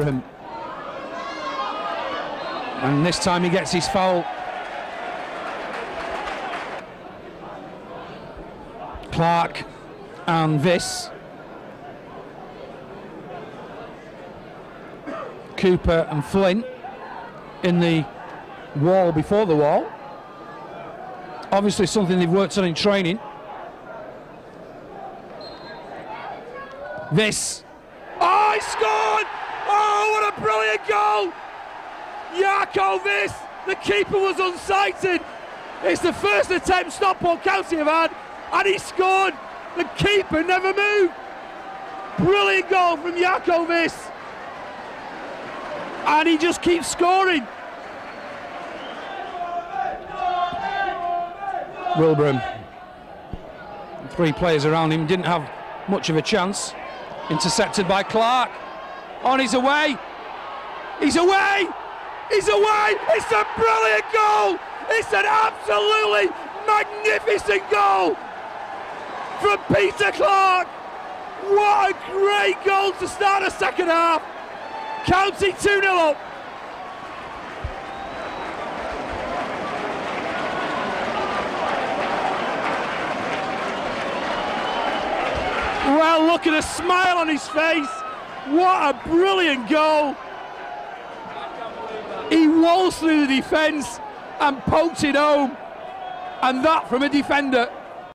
And this time he gets his foul. Clark and this. Cooper and Flint in the wall before the wall. Obviously something they've worked on in training. This. Oh, he scored! Oh, what a brilliant goal! Jarkko Wiss, the keeper was unsighted. It's the first attempt Stockport County have had, and he scored. The keeper never moved. Brilliant goal from Jarkko Wiss. And he just keeps scoring. Wilbraham. Three players around him didn't have much of a chance. Intercepted by Clark. On his away. He's away. He's away. It's a brilliant goal. It's an absolutely magnificent goal from Peter Clark. What a great goal to start a second half. County 2 0 up. Well, look at the smile on his face. What a brilliant goal. He waltzed through the defence and poked it home. And that from a defender